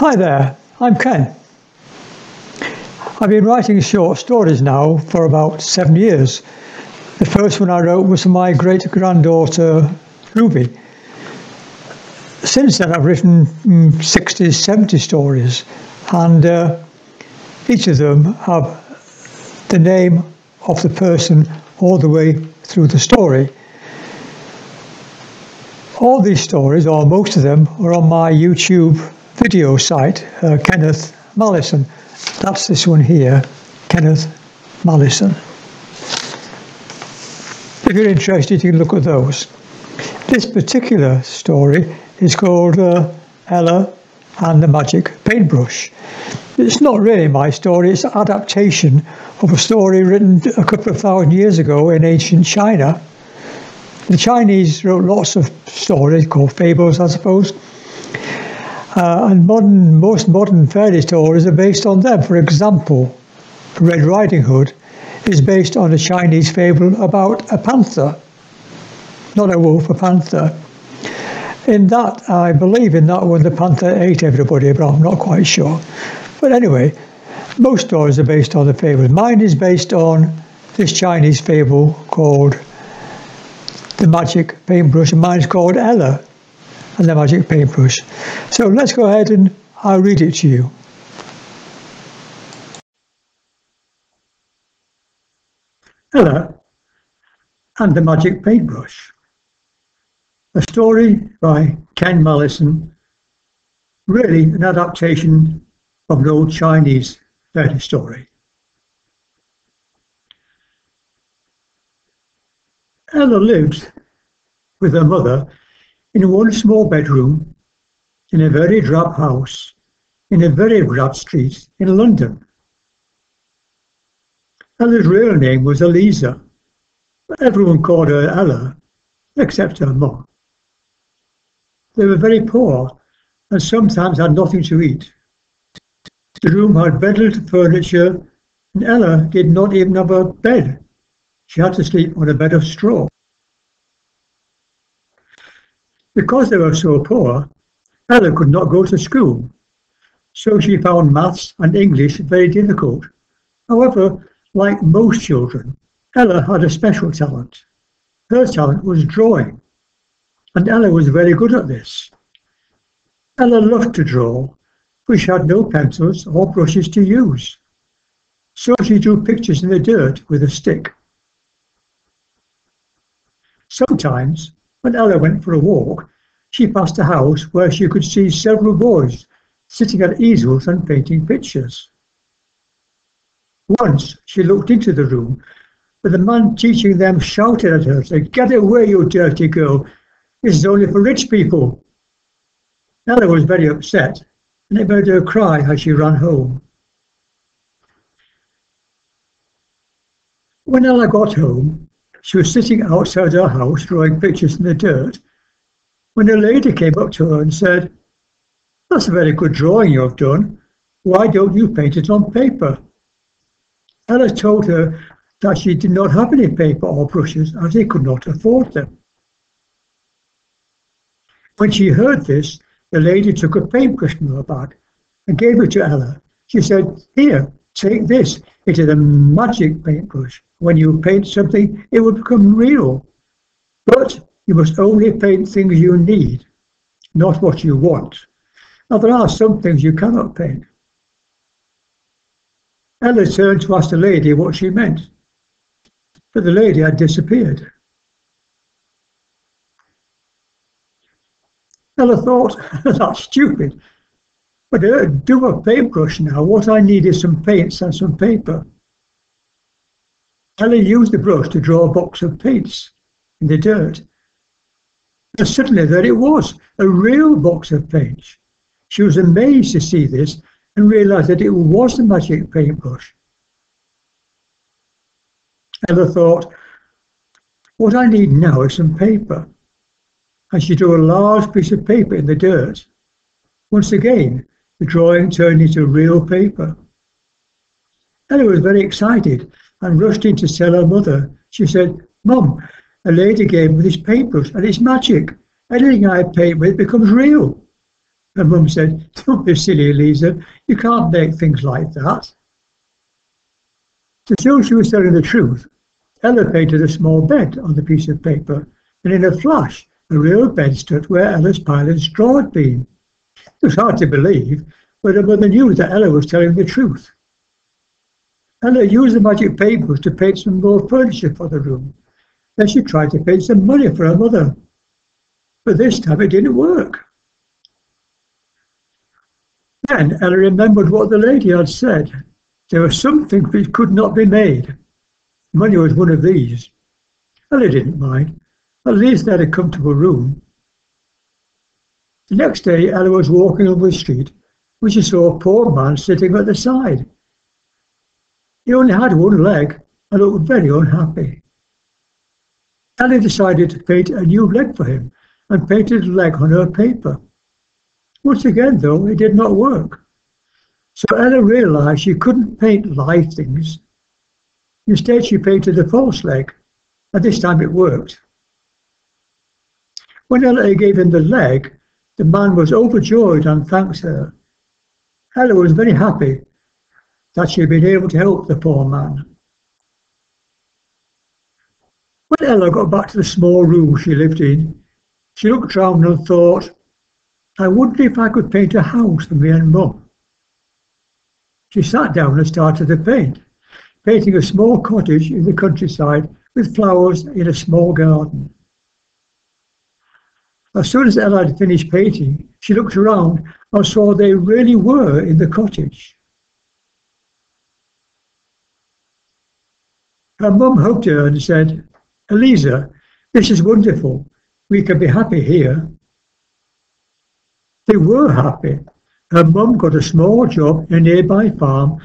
Hi there, I'm Ken. I've been writing short stories now for about seven years. The first one I wrote was for my great granddaughter Ruby. Since then, I've written mm, 60, 70 stories, and uh, each of them have the name of the person all the way through the story. All these stories, or most of them, are on my YouTube video site, uh, Kenneth Mallison. That's this one here, Kenneth Mallison. If you're interested, you can look at those. This particular story is called uh, Ella and the Magic Paintbrush. It's not really my story, it's an adaptation of a story written a couple of thousand years ago in ancient China. The Chinese wrote lots of stories called fables, I suppose. Uh, and modern, most modern fairy stories are based on them. For example, Red Riding Hood is based on a Chinese fable about a panther, not a wolf, a panther. In that, I believe in that one, the panther ate everybody, but I'm not quite sure. But anyway, most stories are based on the fable. Mine is based on this Chinese fable called The Magic Paintbrush, and mine is called Ella and the Magic Paintbrush. So let's go ahead and I'll read it to you. Ella and the Magic Paintbrush. A story by Ken Mallison, really an adaptation of an old Chinese fairy story. Ella lived with her mother in one small bedroom in a very drab house in a very drab street in London. Ella's real name was Eliza, but everyone called her Ella except her mom. They were very poor and sometimes had nothing to eat. The room had little furniture, and Ella did not even have a bed. She had to sleep on a bed of straw. Because they were so poor, Ella could not go to school, so she found maths and English very difficult. However, like most children, Ella had a special talent. Her talent was drawing, and Ella was very good at this. Ella loved to draw, but she had no pencils or brushes to use. So she drew pictures in the dirt with a stick. Sometimes, when Ella went for a walk, she passed a house where she could see several boys sitting at easels and painting pictures. Once she looked into the room, but the man teaching them shouted at her, saying, Get away, you dirty girl. This is only for rich people. Ella was very upset and it made her cry as she ran home. When Ella got home, she was sitting outside her house drawing pictures in the dirt when a lady came up to her and said, That's a very good drawing you've done. Why don't you paint it on paper? Ella told her that she did not have any paper or brushes as they could not afford them. When she heard this, the lady took a paintbrush from her bag and gave it to Ella. She said, Here, take this. It is a magic paintbrush. When you paint something, it will become real. But you must only paint things you need, not what you want. Now, there are some things you cannot paint. Ella turned to ask the lady what she meant, but the lady had disappeared. Ella thought, that's stupid. But I do a paintbrush now. What I need is some paints and some paper. Ella used the brush to draw a box of paints in the dirt. And suddenly there it was, a real box of paints. She was amazed to see this and realized that it was the magic paintbrush. Ella thought, what I need now is some paper and she drew a large piece of paper in the dirt. Once again, the drawing turned into real paper. Ella was very excited and rushed in to tell her mother. She said, Mum, a lady gave me this paper and it's magic. Anything I paint with becomes real. Her mum said, Don't be silly, Eliza. You can't make things like that. To show she was telling the truth, Ella painted a small bed on the piece of paper, and in a flash, a real bed stood where Ella's pile of straw had been. It was hard to believe, but her mother knew that Ella was telling the truth. Ella used the magic papers to paint some more furniture for the room. Then she tried to paint some money for her mother. But this time it didn't work. Then Ella remembered what the lady had said. There were some things which could not be made. Money was one of these. Ella didn't mind. At least they had a comfortable room. The next day, Ella was walking over the street when she saw a poor man sitting at the side. He only had one leg and looked very unhappy. Ella decided to paint a new leg for him and painted the leg on her paper. Once again, though, it did not work. So Ella realized she couldn't paint live things. Instead, she painted a false leg, and this time it worked. When Ella gave him the leg, the man was overjoyed and thanked her. Ella was very happy that she had been able to help the poor man. When Ella got back to the small room she lived in, she looked round and thought, I wonder if I could paint a house for me and Mum. She sat down and started to paint, painting a small cottage in the countryside with flowers in a small garden. As soon as Ella had finished painting, she looked around and saw they really were in the cottage. Her mum hugged her and said, Eliza, this is wonderful. We can be happy here. They were happy. Her mum got a small job in a nearby farm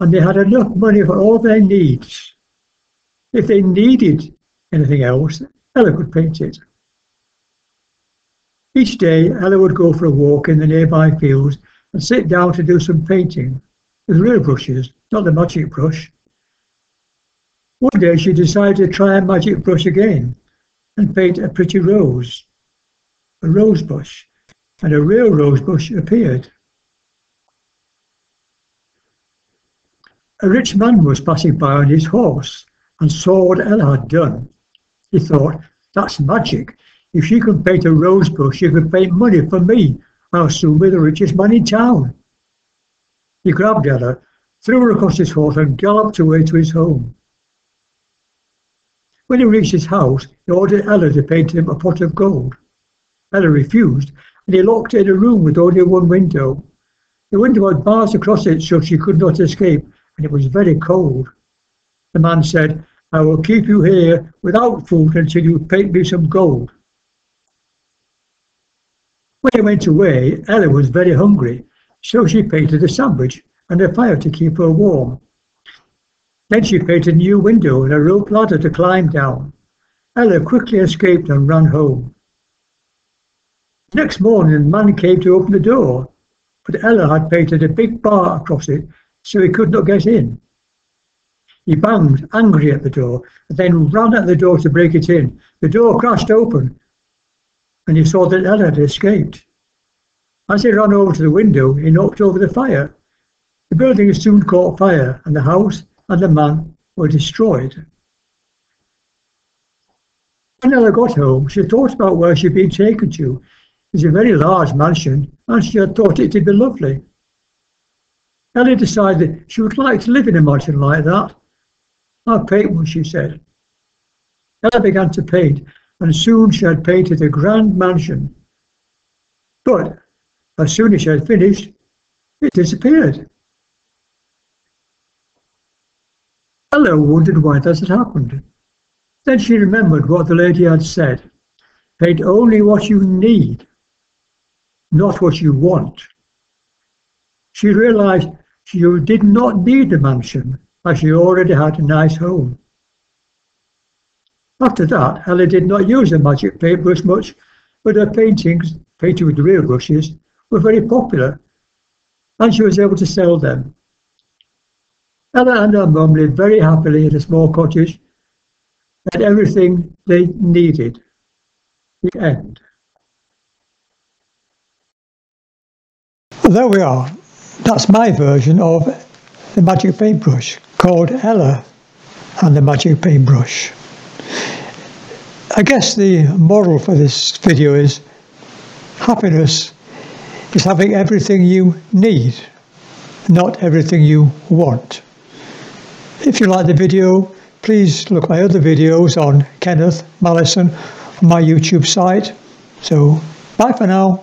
and they had enough money for all their needs. If they needed anything else, Ella could paint it. Each day, Ella would go for a walk in the nearby fields and sit down to do some painting with real brushes, not the magic brush. One day she decided to try a magic brush again and paint a pretty rose, a rose bush, and a real rose bush appeared. A rich man was passing by on his horse and saw what Ella had done. He thought, that's magic. If she can paint a rose bush, she can paint money for me. I'll soon be the richest man in town. He grabbed Ella, threw her across his horse and galloped away to his home. When he reached his house, he ordered Ella to paint him a pot of gold. Ella refused, and he locked her in a room with only one window. The window had bars across it so she could not escape, and it was very cold. The man said, I will keep you here without food until you paint me some gold. When he went away, Ella was very hungry, so she painted a sandwich and a fire to keep her warm. Then she painted a new window and a rope ladder to climb down. Ella quickly escaped and ran home. Next morning, the man came to open the door, but Ella had painted a big bar across it so he could not get in. He banged, angry at the door, and then ran at the door to break it in. The door crashed open, and he saw that Ella had escaped. As he ran over to the window, he knocked over the fire. The building soon caught fire, and the house and the man were destroyed. When Ella got home, she thought about where she'd been taken to. It was a very large mansion, and she had thought it to be lovely. Ella decided she would like to live in a mansion like that. I'll paint one, she said. Ella began to paint, and soon she had painted a grand mansion. But as soon as she had finished, it disappeared. Ella wondered why this had happened. Then she remembered what the lady had said. Paint only what you need, not what you want. She realized she did not need a mansion, as she already had a nice home. After that, Ella did not use the magic paintbrush much, but her paintings, painted with real brushes, were very popular, and she was able to sell them. And her mum lived very happily in a small cottage, had everything they needed. The end. There we are. That's my version of the magic paintbrush called Ella and the magic paintbrush. I guess the moral for this video is happiness is having everything you need, not everything you want. If you like the video, please look my other videos on Kenneth Mallison on my YouTube site. So, bye for now.